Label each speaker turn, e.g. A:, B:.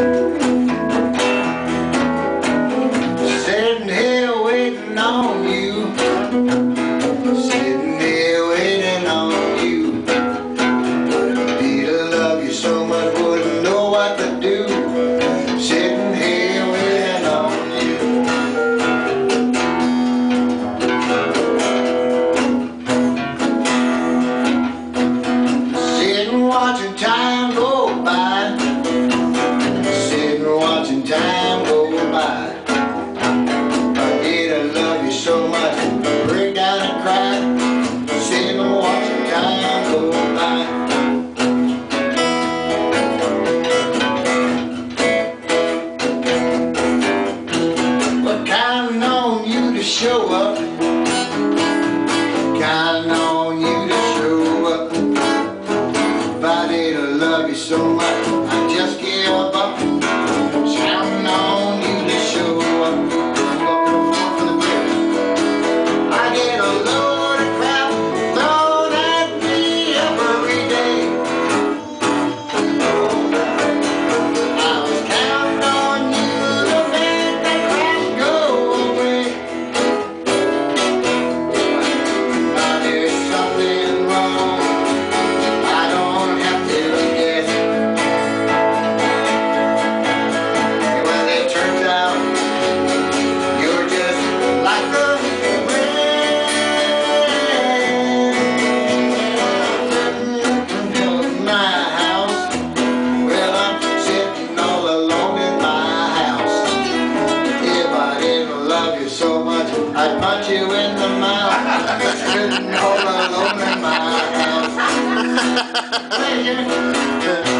A: Música to show up. Counting on you to show up. If I didn't love you so much, I just can't. I'd punch you in the mouth, sitting all alone in my house.